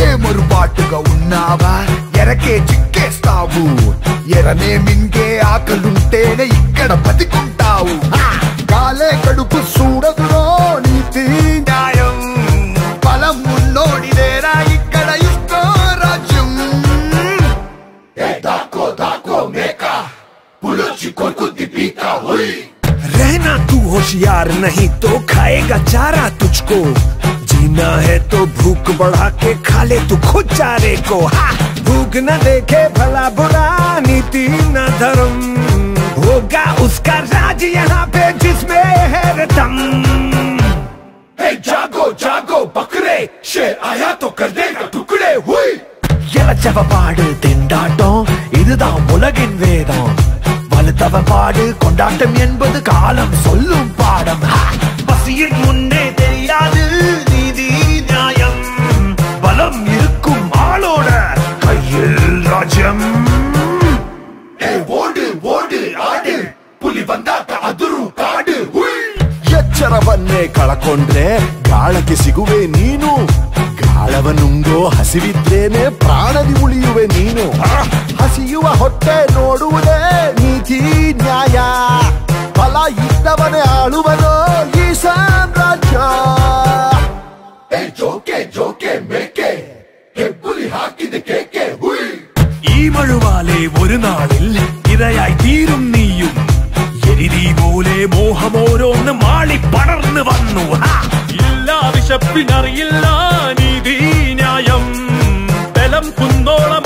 ఏ మరుబాటుగా ఉన్నావా ఎరకే చిక్కేస్తావు ఎరనే మింగే ఆకలుంటేనే ఇక్కడ బతికుంటావు హా! కాలే కడుపు చూడదురో నీతి న్యాయం బలం ఉన్నోడిదేరా ఇక్కడ ఇష్టో రాజ్యం ఏ దాకో దాకో మేక పులొచ్చి కొరుకుద్ది పీక హుయ్ रहना तू होशियार नहीं तो खाएगा चारा तुझको जीना है तो भूख बढ़ा के खा ले तू खुद चारे को हा! भूख न देखे भला बुरा नीति न धर्म होगा उसका राज यहाँ पे जिसमें है रतम हे जागो जागो बकरे शेर आया तो कर देगा टुकड़े हुई இளச்சவப்பாடு திண்டாட்டம் இதுதான் உலகின் வேதம் வலுத்தவப்பாடு கொண்டாட்டம் என்பது காலம் சொல்லும் ஜம் ஏ ஓடு ஓடு ஆடு புಲಿ ಬಂದಾಗ ಅದುರು ಕಾಡು. ಎಚ್ಚರವನ್ನೇ ಕಳಕೊಂಡ್ರೆ ಗಾಳಕ್ಕೆ ಸಿಗುವೆ ನೀನು. ಗಾಳವ ನುಂಗೋ ಹಸಿವಿದ್ರೇನೆ ಪ್ರಾಣದಿ ಉಳಿಯುವೆ ನೀನು. ಹಸಿಯುವ ಹೊಟ್ಟೆ ನೋಡುವುದೇ ನೀತಿ ನ್ಯಾಯ. ಫಲ ಇದ್ದವನೇ ಆಳುವನೋ ಈ ಸಾಮ್ರಾಜ್ಯ ಜೋಕೆ ಜೋಕೆ ಮೇಕೆ. ಹೆಬ್ಬುಲಿ ಹಾಕಿದ ಕೇಕೆ തീമഴുവാലെ ഒരു നാളിൽ ഇരയായി തീരും നീയും. എരിതി പോലെ മോഹമോരോന്ന് മാളി പടർന്നു വന്നു. ഇല്ല വിശപ്പിനറിയില്ല നീതി ന്യായം. തലം കുന്നോളം